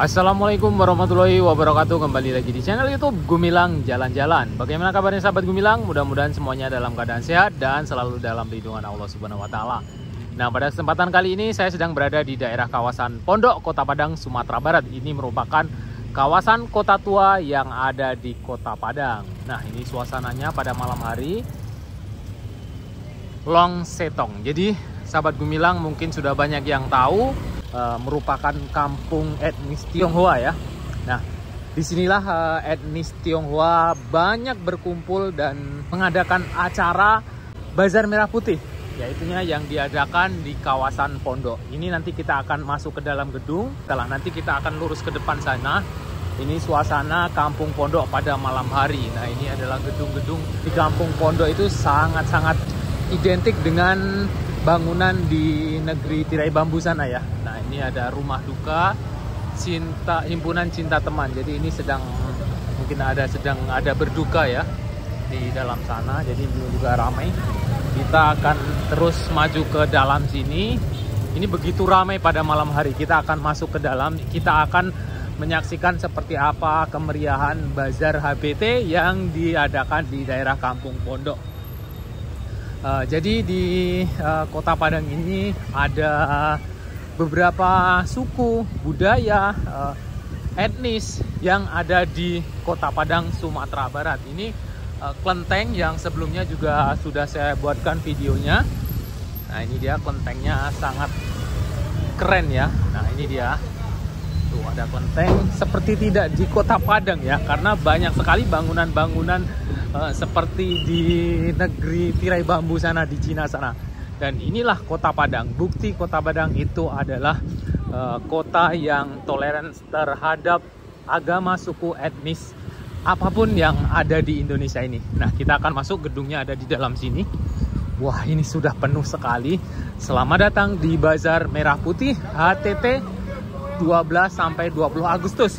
Assalamualaikum warahmatullahi wabarakatuh. Kembali lagi di channel youtube Gumilang Jalan-Jalan. Bagaimana kabarnya sahabat Gumilang? Mudah-mudahan semuanya dalam keadaan sehat Dan selalu dalam lindungan Allah subhanahu wa ta'ala. Nah pada kesempatan kali ini saya sedang berada di daerah kawasan Pondok Kota Padang Sumatera Barat. Ini merupakan kawasan kota tua yang ada di Kota Padang. Nah ini suasananya pada malam hari Long Setong. Jadi sahabat Gumilang mungkin sudah banyak yang tahu uh, merupakan kampung etnis Tionghoa ya. Nah, di sinilah uh, etnis Tionghoa banyak berkumpul dan mengadakan acara Bazar Merah Putih, yaitunya yang diadakan di kawasan Pondok. Ini nanti kita akan masuk ke dalam gedung, setelah nanti kita akan lurus ke depan sana. Ini suasana Kampung Pondok pada malam hari. Nah, ini adalah gedung-gedung di Kampung Pondok itu sangat-sangat identik dengan bangunan di negeri tirai bambu sana ya. Nah ini ada rumah duka cinta himpunan cinta teman. Jadi ini sedang mungkin ada sedang ada berduka ya di dalam sana. Jadi ini juga ramai. Kita akan terus maju ke dalam sini. Ini begitu ramai pada malam hari. Kita akan masuk ke dalam. Kita akan menyaksikan seperti apa kemeriahan bazar HBT yang diadakan di daerah Kampung Pondok. Uh, jadi di uh, kota Padang ini ada beberapa suku, budaya, uh, etnis yang ada di kota Padang, Sumatera Barat. Ini uh, kelenteng yang sebelumnya juga sudah saya buatkan videonya. Nah ini dia kelentengnya sangat keren ya. Nah ini dia. Tuh ada kelenteng seperti tidak di kota Padang ya. Karena banyak sekali bangunan-bangunan uh, seperti di negeri tirai bambu sana di Cina sana. Dan inilah kota Padang. Bukti kota Padang itu adalah uh, kota yang toleran terhadap agama, suku, etnis, apa pun yang ada di Indonesia ini. Nah, kita akan masuk gedungnya ada di dalam sini. Wah, ini sudah penuh sekali. Selamat datang di Bazar Merah Putih HTT 12 sampai 20 Agustus.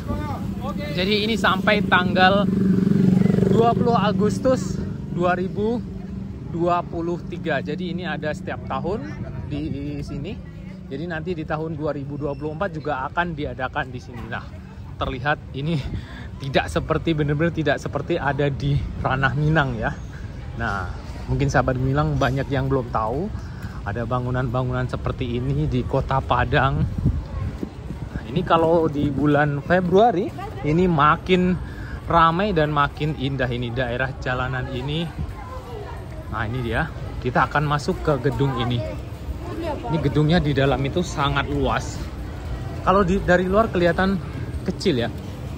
Jadi ini sampai tanggal 20 Agustus 2023. Jadi ini ada setiap tahun di sini. Jadi nanti di tahun 2024 juga akan diadakan di sini. Nah, terlihat ini tidak seperti benar-benar tidak seperti ada di ranah Minang ya. Nah, mungkin sahabat Minang banyak yang belum tahu ada bangunan-bangunan seperti ini di Kota Padang. Nah, ini kalau di bulan Februari ini makin ramai dan makin indah ini daerah jalanan ini. Nah ini dia, kita akan masuk ke gedung ini. Ini gedungnya di dalam itu sangat luas. Kalau di, dari luar kelihatan kecil ya,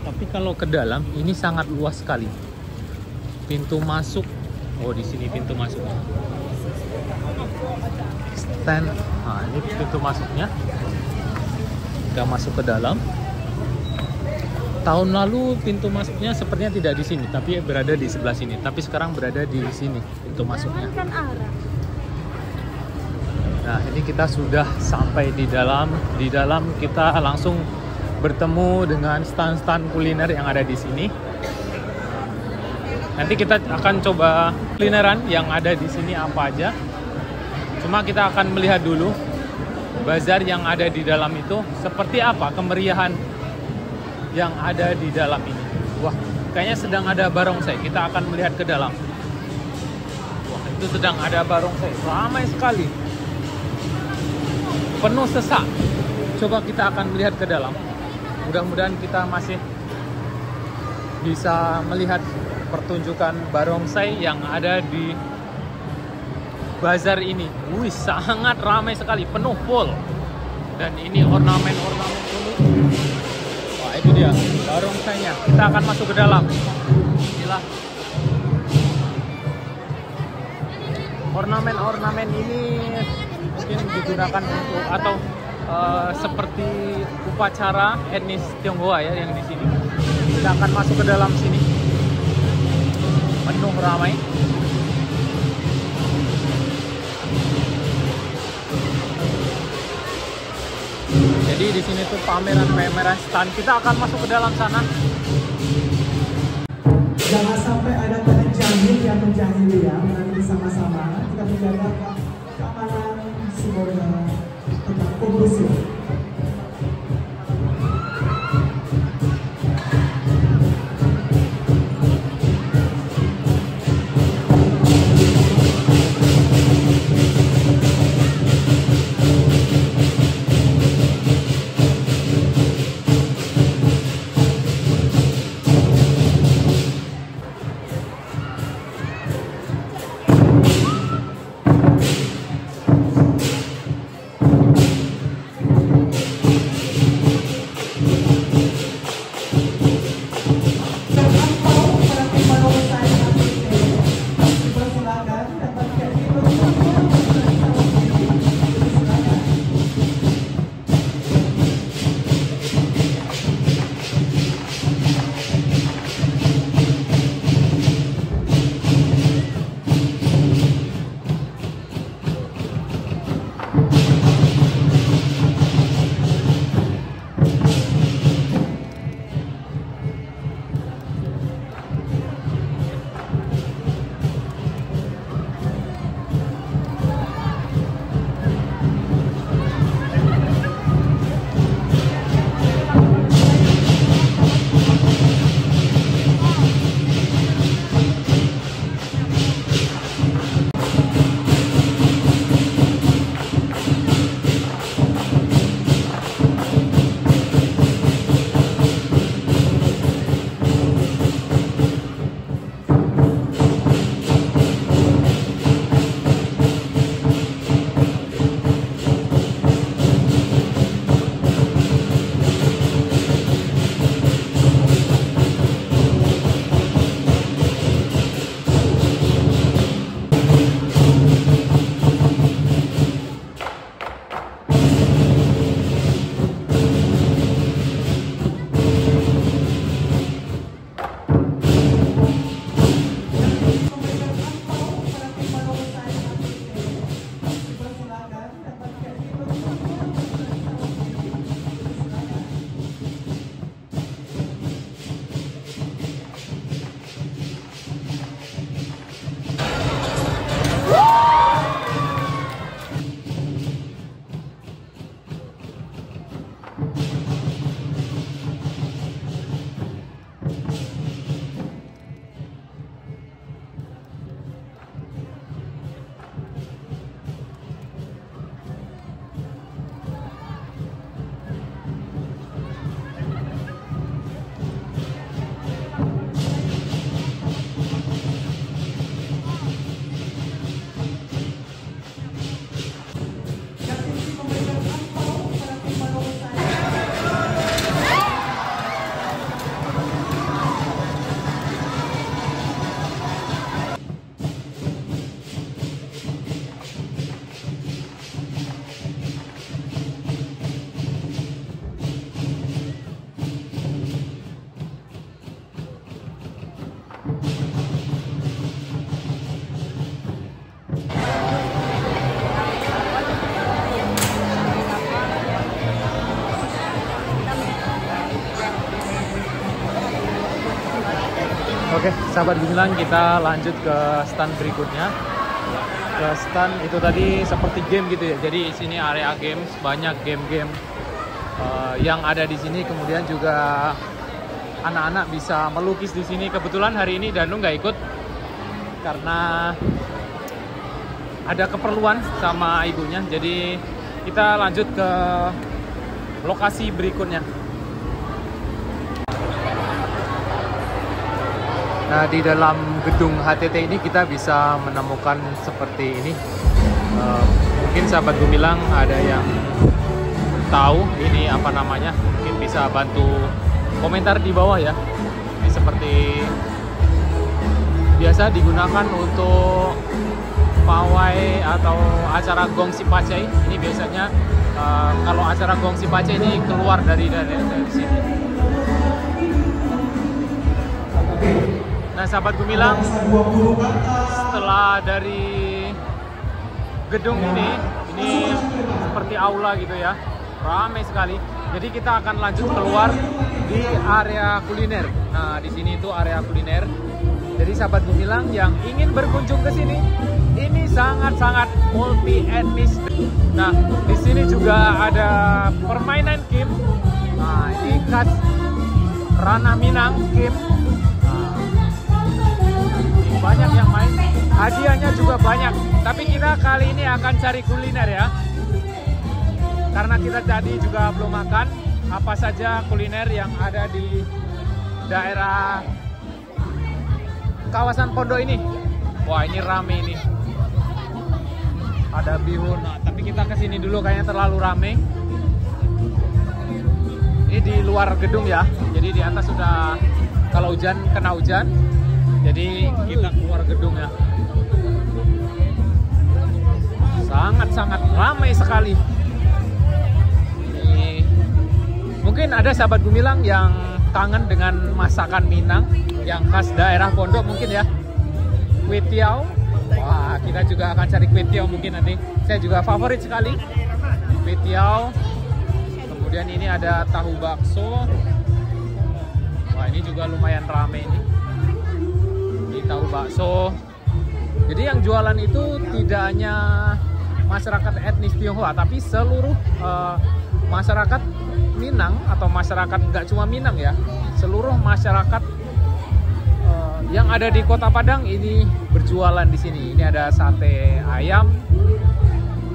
tapi kalau ke dalam ini sangat luas sekali. Pintu masuk, oh di sini pintu masuknya. Stand, nah ini pintu masuknya. Kita masuk ke dalam tahun lalu pintu masuknya sepertinya tidak di sini tapi berada di sebelah sini. Tapi sekarang berada di sini pintu masuknya. Kan nah ini kita sudah sampai di dalam di dalam kita langsung bertemu dengan stand-stand kuliner yang ada di sini. Nanti kita akan coba kulineran yang ada di sini apa aja. Cuma kita akan melihat dulu bazar yang ada di dalam itu seperti apa kemeriahan yang ada di dalam ini. Wah, kayaknya sedang ada barongsai. Kita akan melihat ke dalam. Wah, itu sedang ada barongsai. Ramai sekali. Penuh sesak. Coba kita akan melihat ke dalam. Mudah-mudahan kita masih bisa melihat pertunjukan barongsai yang ada di bazar ini. Wih, sangat ramai sekali, penuh full. Dan ini ornamen-ornamen itu dia. Barongsainya kita akan masuk ke dalam. Inilah. Ornamen-ornamen ini mungkin digunakan untuk atau uh, seperti upacara etnis Tionghoa ya yang di sini. Kita akan masuk ke dalam sini. Penuh ramai di sini tuh pameran-pameran stand. Kita akan masuk ke dalam sana. Jangan sampai ada tadi jahil yang menjahili ya. Nanti sama-sama kita menjaga keamanan semoga tetap kondusif. Sahabat Gemilang kita lanjut ke stand berikutnya. Ke stand itu tadi seperti game gitu ya. Jadi sini area games, banyak game-game eh, yang ada di sini. Kemudian juga anak-anak bisa melukis di sini. Kebetulan hari ini Danu nggak ikut karena ada keperluan sama ibunya. Jadi kita lanjut ke lokasi berikutnya. Nah, di dalam gedung HTT ini kita bisa menemukan seperti ini. Eh, mungkin sahabat Gumilang ada yang tahu ini apa namanya, mungkin bisa bantu komentar di bawah ya. Ini seperti biasa digunakan untuk pawai atau acara gong sipacai. Ini biasanya eh, kalau acara gong sipacai ini keluar dari dari, dari sini. Sahabat Gumilang, setelah dari gedung ini, ini seperti aula gitu ya, ramai sekali. Jadi kita akan lanjut keluar di area kuliner. Nah, di sini itu area kuliner. Jadi sahabat Gumilang yang ingin berkunjung ke sini, ini sangat-sangat multi etnis. Nah, di sini juga ada permainan game. Nah, ini khas Ranah Minang game. Banyak yang main. Hadiahnya juga banyak. Tapi kita kali ini akan cari kuliner ya. Karena kita tadi juga belum makan apa saja kuliner yang ada di daerah kawasan pondok ini. Wah ini rame ini. Ada bihun. Nah, tapi kita ke sini dulu kayaknya terlalu rame. Ini di luar gedung ya. Jadi di atas sudah kalau hujan kena hujan. Jadi kita keluar gedung ya. Sangat-sangat ramai sekali. Ini mungkin ada sahabat Gumilang yang kangen dengan masakan Minang yang khas daerah Pondok mungkin ya. Kue tiao. Wah, kita juga akan cari kue tiao mungkin nanti. Saya juga favorit sekali. Kue tiao. Kemudian ini ada tahu bakso. Wah, ini juga lumayan rame ini. Bakso. Jadi yang jualan itu tidak hanya masyarakat etnis Tionghoa, tapi seluruh uh, masyarakat Minang atau masyarakat nggak cuma Minang ya, seluruh masyarakat uh, yang ada di Kota Padang ini berjualan di sini. Ini ada sate ayam.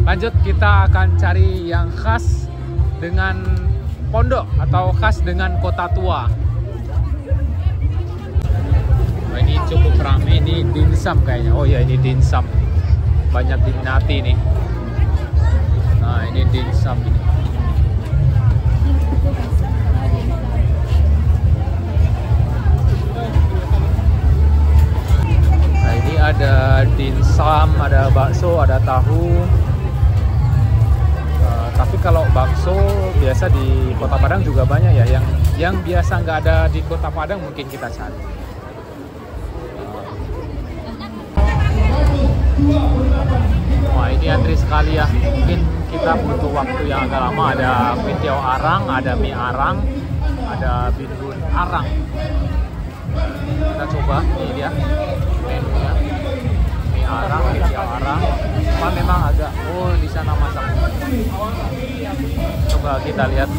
Lanjut kita akan cari yang khas dengan pondok atau khas dengan kota tua. Cukup ramai ini dimsum kayaknya. Oh ya ini dimsum. Banyak diminati nih. Nah, ini dimsum ini. Nah, ini ada dimsum, ada bakso, ada tahu. Uh, tapi kalau bakso biasa di Kota Padang juga banyak ya. Yang yang biasa nggak ada di Kota Padang mungkin kita cari. Wah ini antri sekali ya. Mungkin kita butuh waktu yang agak lama. Ada kue arang, ada mie arang, ada bihun arang. Kita coba ini dia menunya. Mie arang, kue arang. Cuma memang agak oh di sana masak. Coba kita lihat.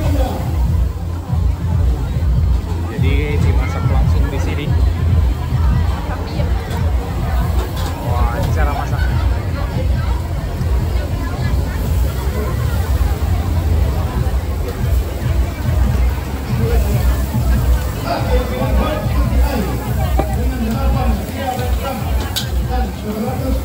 Jadi dimasak langsung di sini. Wah, cara masaknya. Thank you.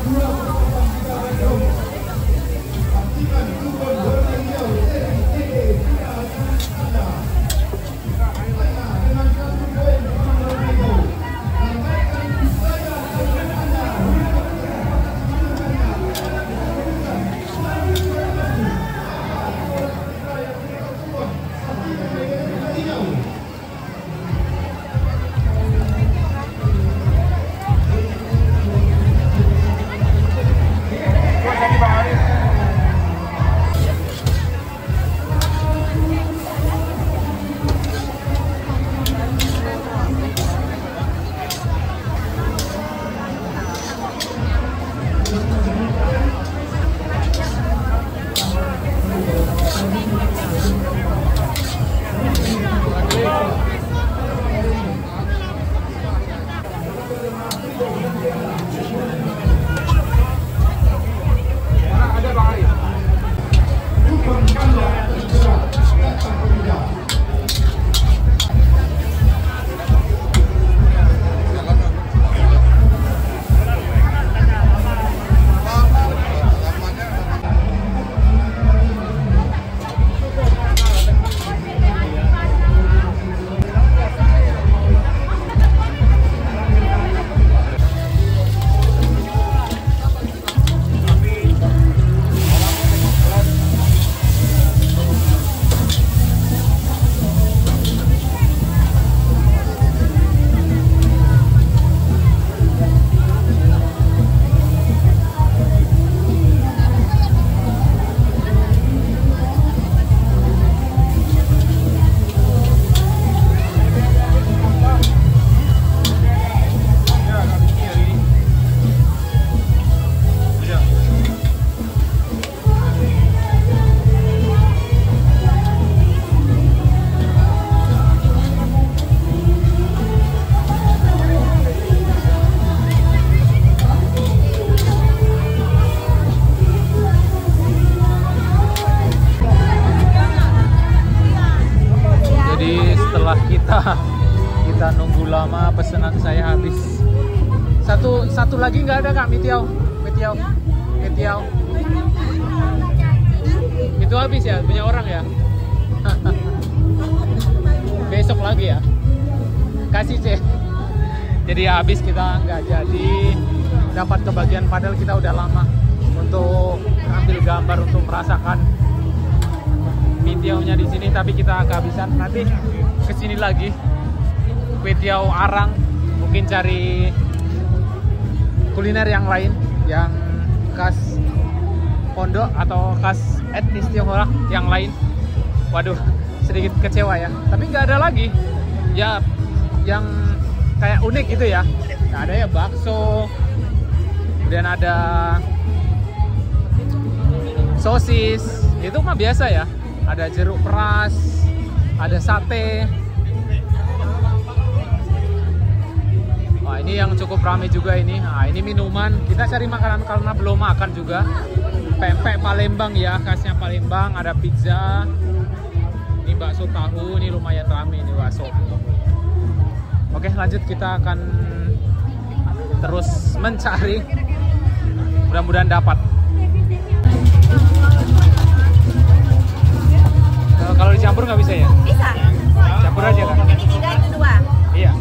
Gambar untuk merasakan Mitiaunya di sini tapi kita kehabisan nanti ke sini lagi Kue Arang mungkin cari kuliner yang lain yang khas pondok atau khas etnis Tionghoa yang lain. Waduh sedikit kecewa ya. Tapi nggak ada lagi. Ya yang kayak unik gitu ya. Nggak ada ya bakso kemudian ada sosis. Itu mah biasa ya. Ada jeruk peras ada sate. Wah ini yang cukup ramai juga ini. Nah ini minuman. Kita cari makanan karena belum makan juga. Pempek Palembang ya khasnya Palembang. Ada pizza. Ini bakso tahu ini lumayan ramai ini bakso. Oke lanjut kita akan terus mencari. Mudah-mudahan dapat kalau dicampur nggak bisa ya Bisa. campur aja kan Ini tiga itu dua. iya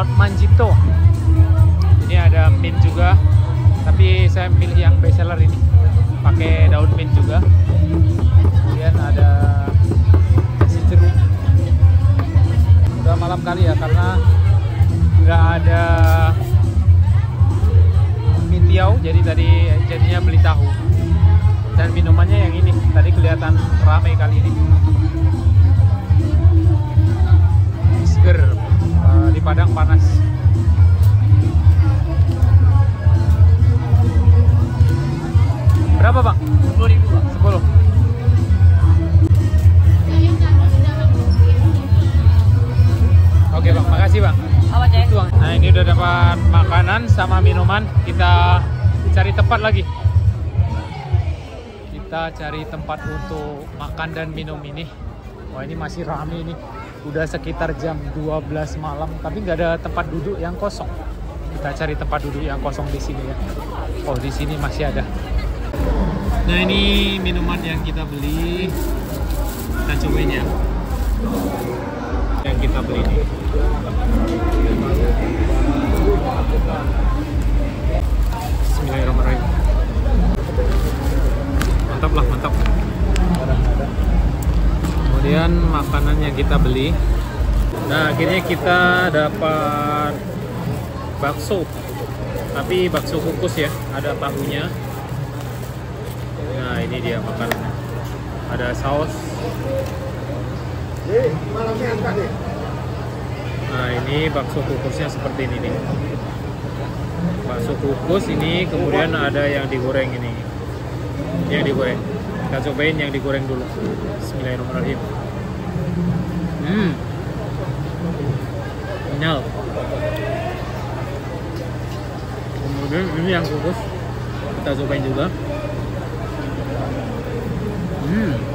Pilot Manjito. Ini ada mint juga, tapi saya milih yang best seller ini, pakai daun mint juga. Kemudian ada kasih jeruk. Udah malam kali ya karena nggak ada mintiau, jadi tadi jadinya beli tahu. Dan minumannya yang ini, tadi kelihatan ramai kali ini. seger di Padang panas. Berapa bang? 10 ribu bang. 10. Oke bang, makasih bang. Apa cek? Itu, Bang. Nah ini udah dapat makanan sama minuman. Kita cari tempat lagi. Kita cari tempat untuk makan dan minum ini. Wah ini masih rame nih. Udah sekitar jam 12 malam, tapi nggak ada tempat duduk yang kosong. Kita cari tempat duduk yang kosong di sini ya. Oh di sini masih ada. Nah ini minuman yang kita beli. Kita cobain ya. Yang kita beli ini. Bismillahirrahmanirrahim. Mantap lah, mantap. Kemudian makanan yang kita beli. Nah, akhirnya kita dapat bakso. Tapi bakso kukus ya, ada tahunya. Nah, ini dia makanannya. Ada saus. Nah, ini bakso kukusnya seperti ini nih. Bakso kukus ini kemudian ada yang digoreng ini. Yang digoreng. Kita cobain yang digoreng dulu. Bismillahirrahmanirrahim. Hmm. Kenyal. Kemudian ini yang kukus. Kita cobain juga. Hmm.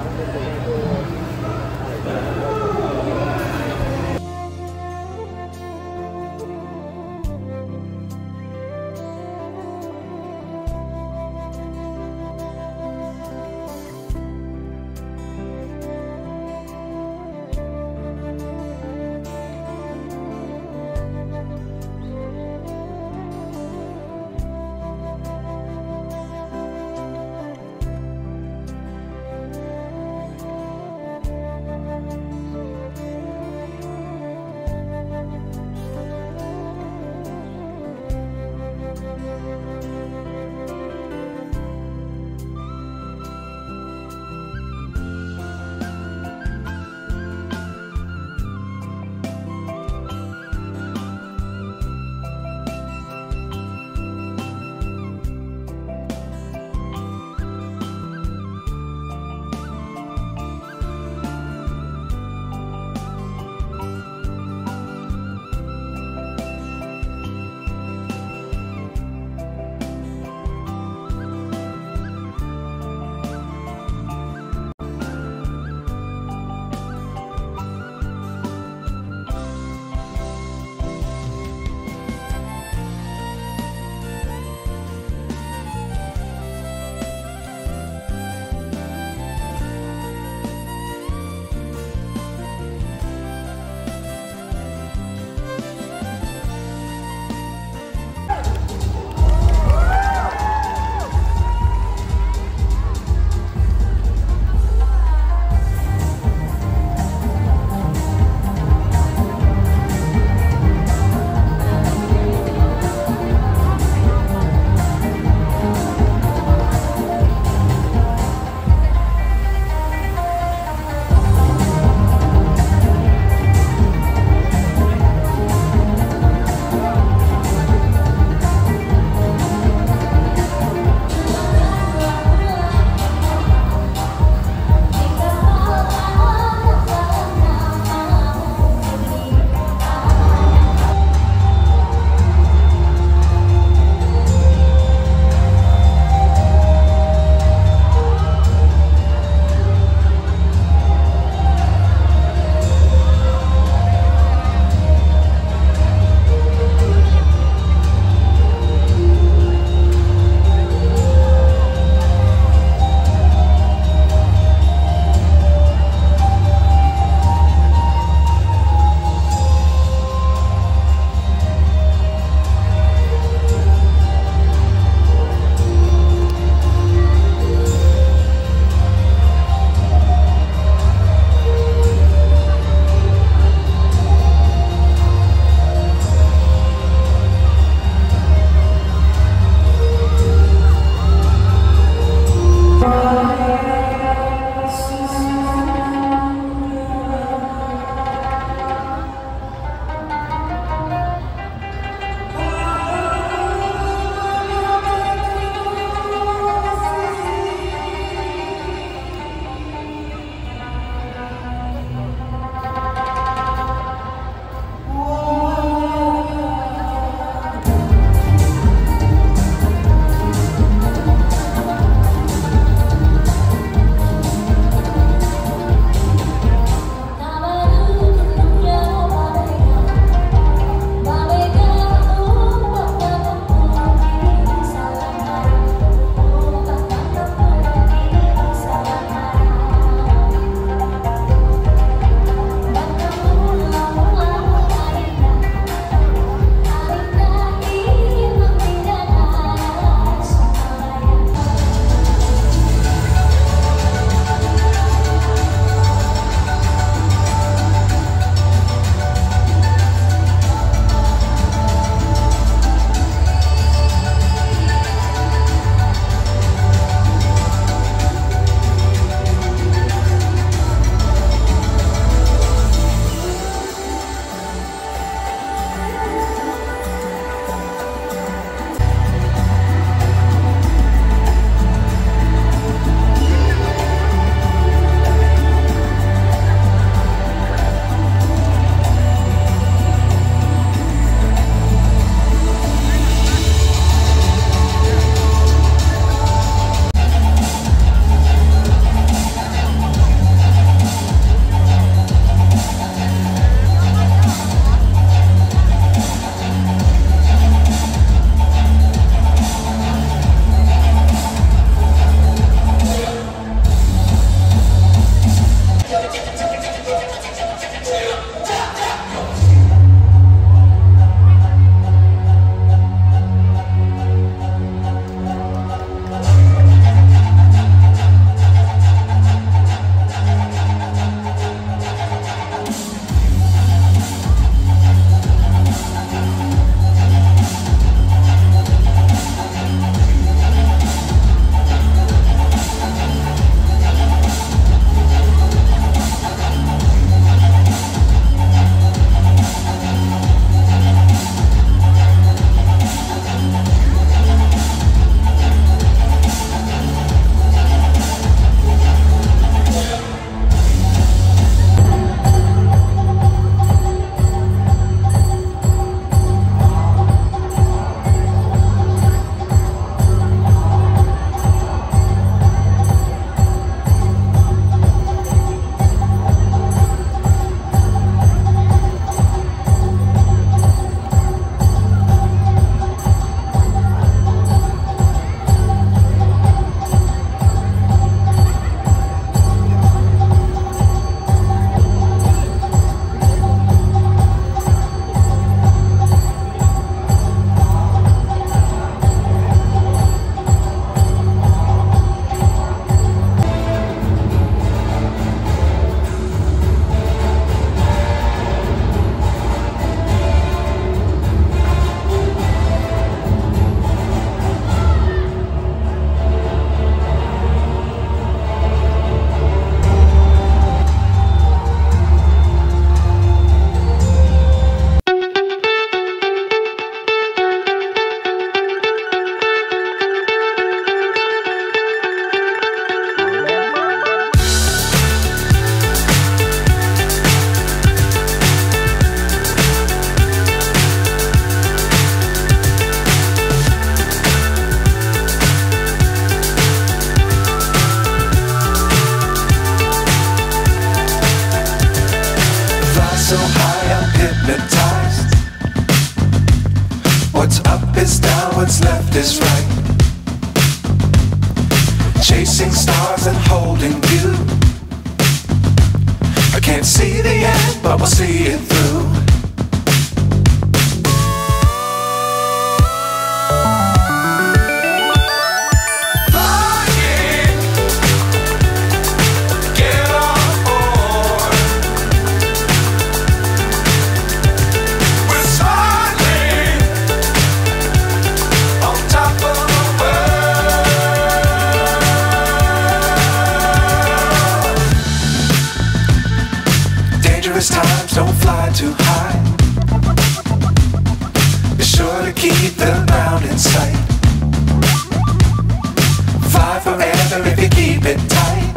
tight.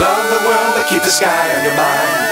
Love the world, but keep the sky on your mind.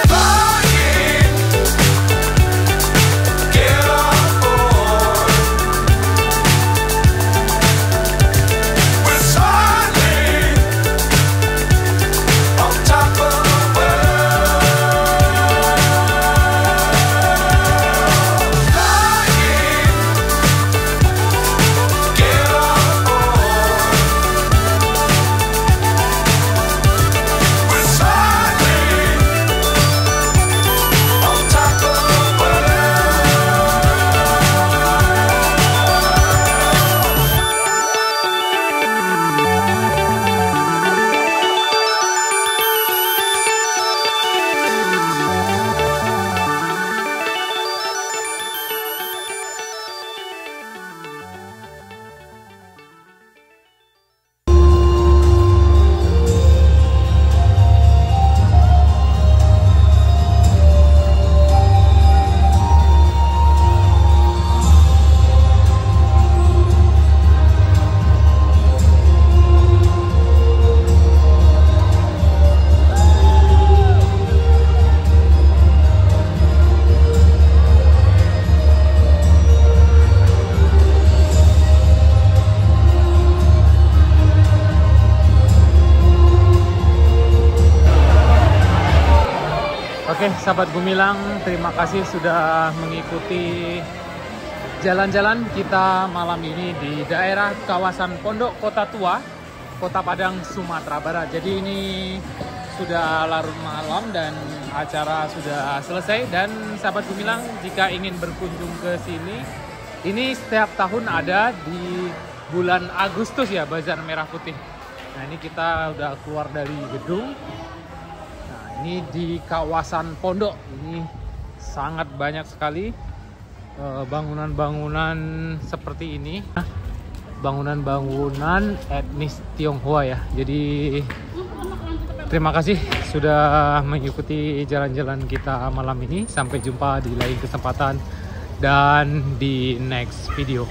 Oke, sahabat Gumilang, terima kasih sudah mengikuti jalan-jalan kita malam ini di daerah kawasan Pondok Kota Tua, Kota Padang, Sumatera Barat. Jadi ini sudah larut malam dan acara sudah selesai dan sahabat Gumilang jika ingin berkunjung ke sini, ini setiap tahun ada di bulan Agustus ya Bazar Merah Putih. Nah ini kita udah keluar dari gedung ini di kawasan Pondok. Ini sangat banyak sekali eh, bangunan-bangunan seperti ini. Bangunan-bangunan etnis Tionghoa ya. Jadi terima kasih sudah mengikuti jalan-jalan kita malam ini. Sampai jumpa di lain kesempatan dan di next video.